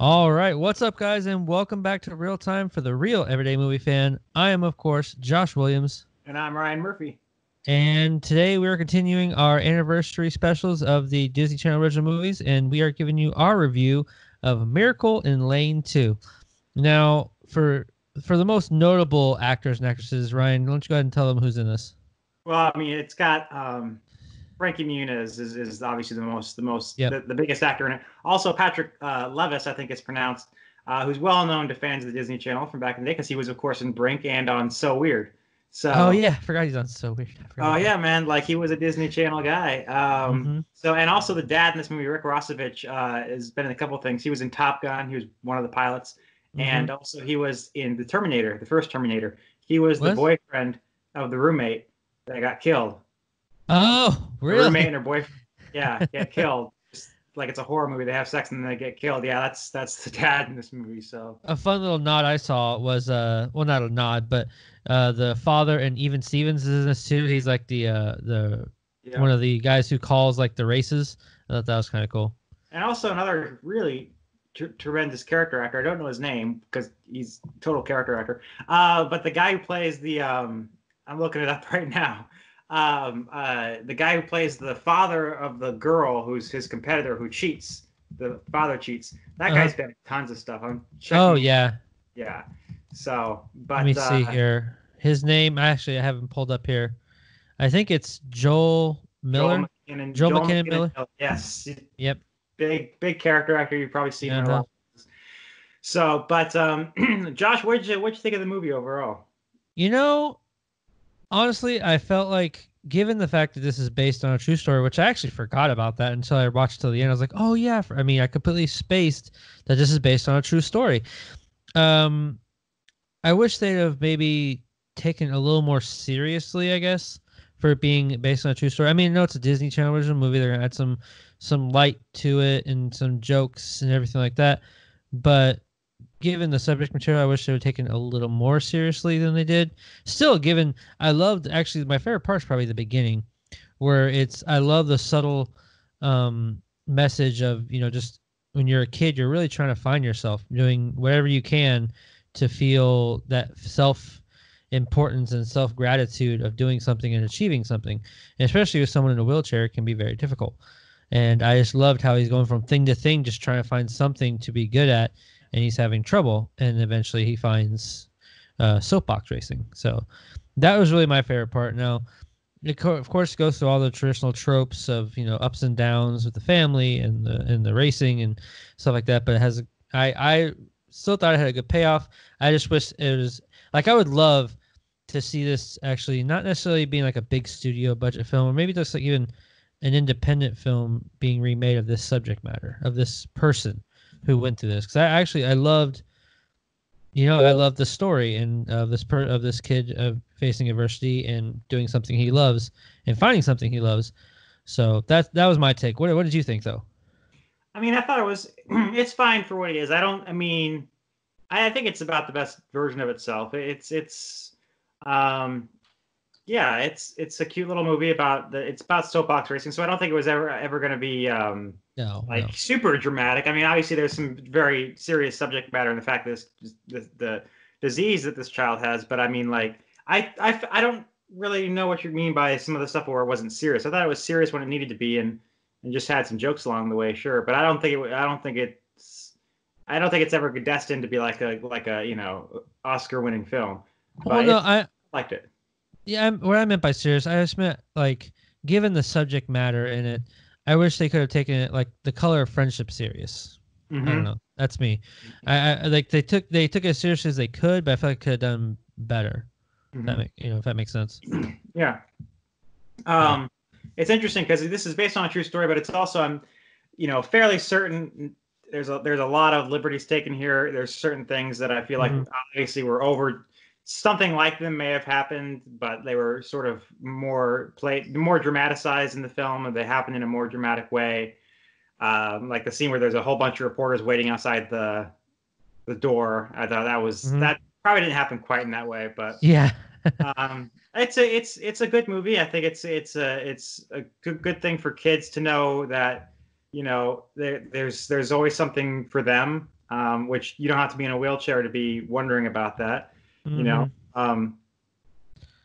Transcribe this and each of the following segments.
All right, what's up, guys, and welcome back to ReelTime for the Real Everyday Movie Fan. I am, of course, Josh Williams, And I'm Ryan Murphy. and today we are continuing our anniversary specials of the Disney Channel original movies, and we are giving you our review of Miracle in Lane Two. Now, for for the most notable actors and actresses, Ryan, why don't you go ahead and tell them who's in this? Well, I mean, it's got um, Frankie Muniz is, is obviously the most the most Yep. the, the biggest actor in it. Also, Patrick uh, Levis, I think it's pronounced, uh, who's well known to fans of the Disney Channel from back in the day because he was, of course, in Brink and on So Weird. So. Oh yeah, I forgot he's on so weird. Oh yeah, man! Like he was a Disney Channel guy. Um, Mhm. So and also the dad in this movie, Rick Rossovich, uh, has been in a couple of things. He was in Top Gun. He was one of the pilots, Mhm. and also he was in the Terminator, the first Terminator. He was the boyfriend of the roommate that got killed. Oh, really? roommate and her boyfriend, yeah, get killed. Just like it's a horror movie. They have sex and then they get killed. Yeah, that's that's the dad in this movie. So a fun little nod I saw was uh well not a nod but uh the father and even Stevens is in this too. He's like the uh the yeah. one of the guys who calls like the races. I thought that was kind of cool. And also another really tr- tremendous character actor. I don't know his name because he's total character actor. Uh, but the guy who plays the um, I'm looking it up right now. Um, uh, the guy who plays the father of the girl who's his competitor who cheats. The father cheats. That Uh-huh. guy's been tons of stuff. I'm checking. Oh yeah. yeah. So, but Let me uh, see here. His name actually I haven't pulled up here. I think it's Joel Miller. Joel McKinnon. Joel McKinnon Miller? Yes. Yep. Big big character actor. You've probably seen him. a Uh-huh. lot. So, but um, Josh, what'd you what'd you think of the movie overall? You know, honestly, I felt like given the fact that this is based on a true story, which I actually forgot about that until I watched till the end. I was like, oh yeah. I mean, I completely spaced that this is based on a true story. Um, I wish they'd have maybe taken a little more seriously, I guess, for it being based on a true story. I mean, know it's a Disney Channel original movie. They're gonna add some some light to it and some jokes and everything like that. But given the subject material, I wish they would taken a little more seriously than they did. Still, given I loved actually my favorite part is probably the beginning, where it's I love the subtle um, message of you know just when you're a kid, you're really trying to find yourself, doing whatever you can to feel that self importance and self gratitude of doing something and achieving something, and especially with someone in a wheelchair, it can be very difficult. And I just loved how he's going from thing to thing, just trying to find something to be good at, and he's having trouble. And eventually, he finds uh, soapbox racing. So that was really my favorite part. Now, it co- of course goes through all the traditional tropes of you know ups and downs with the family and the and the racing and stuff like that. But it has I I still thought it had a good payoff. I just wish it was like I would love to see this actually not necessarily being like a big studio budget film or maybe just like even an independent film being remade of this subject matter of this person who went through this because I actually I loved you know I loved the story and of this per of this kid uh, facing adversity and doing something he loves and finding something he loves so that that was my take what, what did you think though I mean, I thought it was it's fine for what it is. I don't. I mean, I, I think it's about the best version of itself. It's it's um yeah, it's it's a cute little movie about the it's about soapbox racing. So I don't think it was ever ever going to be um no like no. super dramatic. I mean, obviously there's some very serious subject matter in the fact that this the, the disease that this child has, but I mean like I, I I don't really know what you mean by some of the stuff where it wasn't serious. I thought it was serious when it needed to be and and just had some jokes along the way, sure. But I don't think it I don't think it's I don't think it's ever destined to be like a like a, you know, Oscar winning film. well no I liked it. Yeah, I'm, what I meant by serious, I just meant like given the subject matter in it, I wish they could have taken it like the color of friendship serious. I don't Mhm. know. That's me. I, I like they took they took it as serious as they could, but I feel like could have done better. If That make, you know if that makes sense. Yeah. Um, it's interesting because this is based on a true story, but it's also I'm, you know, fairly certain there's a there's a lot of liberties taken here. There's certain things that I feel like Mhm. obviously were over. Something like them may have happened, but they were sort of more played, more dramatized in the film, and they happened in a more dramatic way. Um, like the scene where there's a whole bunch of reporters waiting outside the the door. I thought that was Mhm. that probably didn't happen quite in that way, but Yeah. um, it's a it's it's a good movie. I think it's it's a it's a good good thing for kids to know that you know there, there's there's always something for them. um, which you don't have to be in a wheelchair to be wondering about that. You know, um,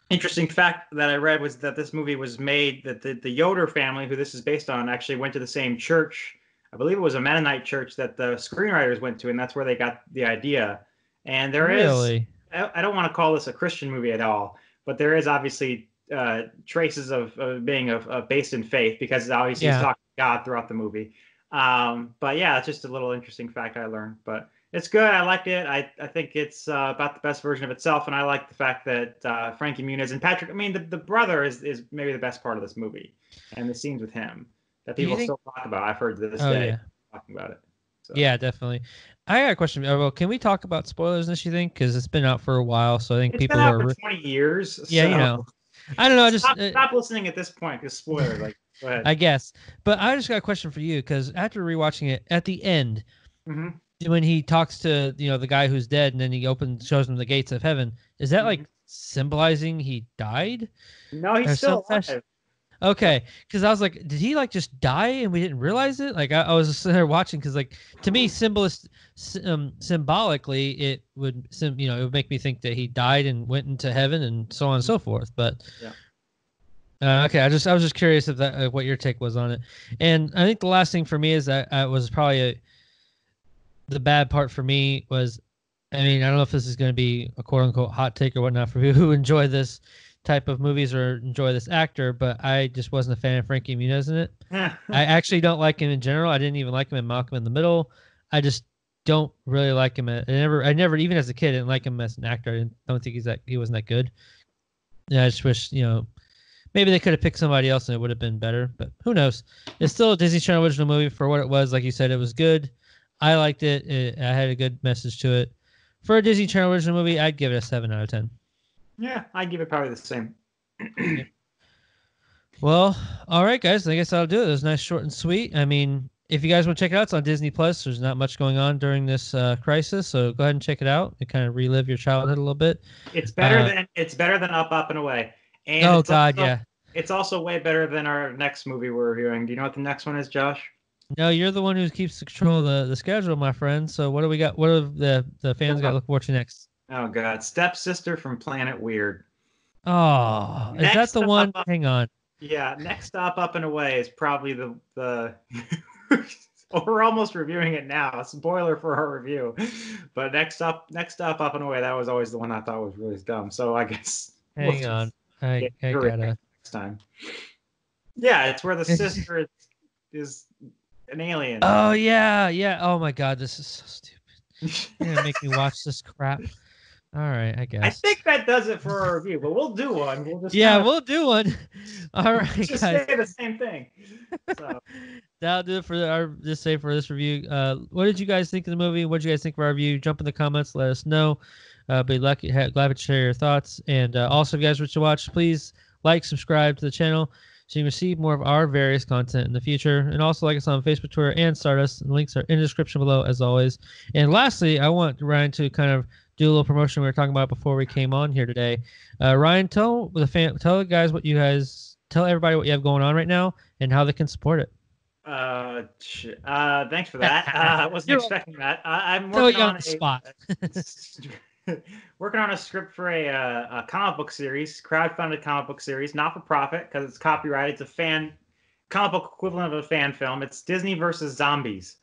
interesting fact that I read was that this movie was made that the, the Yoder family, who this is based on, actually went to the same church. I believe it was a Mennonite church that the screenwriters went to, and that's where they got the idea. And there is, really? I, I don't want to call this a Christian movie at all, but there is obviously uh, traces of, of being of, of based in faith because obviously Yeah. he's talking to God throughout the movie. Um, but yeah, it's just a little interesting fact I learned. But it's good. I liked it. I, I think it's uh, about the best version of itself, and I like the fact that uh, Frankie Muniz and Patrick. I mean, the, the brother is is maybe the best part of this movie, and the scenes with him that people think- still talk about. I've heard to this Oh day yeah. talking about it. So. Yeah, definitely. I got a question. uh, Well, can we talk about spoilers in this? You think? Because it's been out for a while, so I think It's people are. for 20 years. Yeah, you know. I don't know. I just. stop, uh, stop listening at this point because spoiler. Like, go ahead. I guess, but I just got a question for you because after rewatching it, at the end, hmm when he talks to you know the guy who's dead, and then he opens shows him the gates of heaven, is that like symbolizing he died? No, he's Or still alive. Okay, because I was like, did he like just die and we didn't realize it? Like I, I was just sitting there watching because like to me, symbolist, um, symbolically, it would, sim, you know, it would make me think that he died and went into heaven and so on and so forth. But Yeah. Uh, okay, I just I was just curious if that uh, what your take was on it, and I think the last thing for me is that uh, was probably a, the bad part for me was, I mean, I don't know if this is going to be a quote unquote hot take or whatnot for people who enjoy this type of movies or enjoy this actor, but I just wasn't a fan of Frankie Muniz in it. I actually don't like him in general. I didn't even like him in Malcolm in the Middle. I just don't really like him. I never, I never, even as a kid, I didn't like him as an actor. I don't think he's that he wasn't that good. Yeah, I just wish you know maybe they could have picked somebody else and it would have been better. But who knows? It's still a Disney Channel original movie for what it was. Like you said, it was good. I liked it. it I had a good message to it. For a Disney Channel original movie, I'd give it a seven out of ten. yeah, I'd give it probably the same. Well, all right, guys. I guess I'll do it. It was nice, short, and sweet. I mean, if you guys want to check it out, it's on Disney Plus. There's not much going on during this uh, crisis, so go ahead and check it out. It kind of relive your childhood a little bit. It's better Uh, than it's better than Up, Up and Away. And oh God, also- yeah. It's also way better than our next movie we're reviewing. Do you know what the next one is, Josh? No, you're the one who keeps control of the, the schedule, my friend. So what do we got? What have the the fans got to look forward to next? Oh God, Stepsister from Planet Weird. Oh, is that the one? up- Hang on. Yeah, next stop up and away is probably the the. We're almost reviewing it now. Spoiler for our review, but next up, next up, up and away. That was always the one I thought was really dumb. So I guess we'll Hang on. I, I gotta. next time. Yeah, it's where the sister is, is an alien. Oh yeah, yeah. Oh my God, this is so stupid. You're gonna make me watch this crap. All right, I guess. I think that does it for our review, but we'll do one. We'll just Yeah, kinda we'll do one. All right, just guys. say the same thing. So, That'll do it for our just say for this review. Uh, what did you guys think of the movie? What did you guys think of our review? Jump in the comments. Let us know. Uh, be lucky, ha- glad to share your thoughts. And uh, also, if you guys wish to watch, please like, subscribe to the channel so you can receive more of our various content in the future. And also like us on Facebook, Twitter, and Stardust. The links are in the description below, as always. And lastly, I want Ryan to kind of do a little promotion we were talking about before we came on here today. Uh, Ryan, tell the fan, tell the guys what you guys, tell everybody what you have going on right now and how they can support it. uh, uh, thanks for that. Uh, I wasn't expecting that. I, I'm Throw working on a, spot. working on a script for a, uh, a comic book series, crowd-funded comic book series, not for profit because it's copyrighted. It's a fan comic book equivalent of a fan film. It's Disney versus zombies.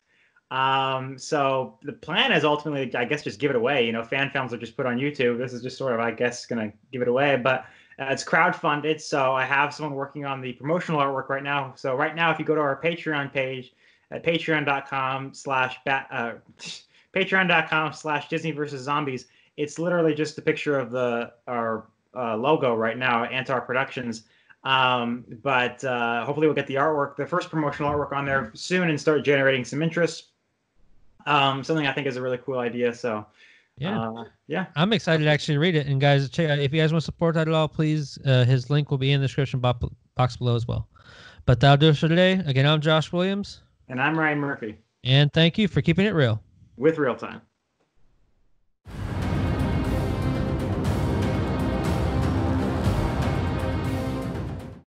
Um, so the plan is ultimately, I guess, just give it away. You know, fan films are just put on YouTube. This is just sort of, I guess, gonna give it away. But uh, it's crowdfunded, so I have someone working on the promotional artwork right now. So right now, if you go to our Patreon page at patreon.com slash uh, patreon.com slash Disney versus zombies, it's literally just a picture of the our uh, logo right now, Antar Productions. Um, but uh, hopefully we'll get the artwork, the first promotional artwork on there soon and start generating some interest. Um, something I think is a really cool idea. So Yeah. uh, yeah. I'm excited to actually read it. And guys, check out, if you guys want to support that at all, please, uh, his link will be in the description bo- box below as well. But that'll do it for today. Again, I'm Josh Williams, And I'm Ryan Murphy and thank you for keeping it real. with ReelTime.